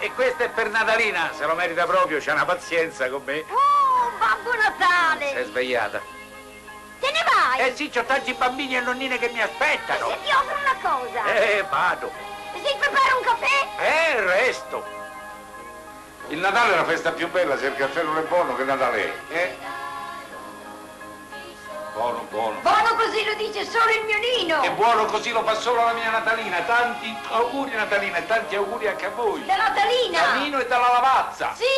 E questa è per Natalina, se lo merita proprio, c'ha una pazienza con me. Oh, Babbo Natale! Sei svegliata. Te ne vai? Eh sì, c'ho tanti bambini e nonnine che mi E aspettano. se ti offro una cosa? Eh, vado. Si prepara un caffè? Eh, resto. Il Natale è la festa più bella, se il caffè non è buono, che Natale è? Eh? Buono, buono. Buono così lo dice solo il mio Nino! E buono così lo fa solo la mia Natalina. Tanti auguri Natalina e tanti auguri anche a voi. Da Natalina! Da Nino e dalla Lavazza. Sì!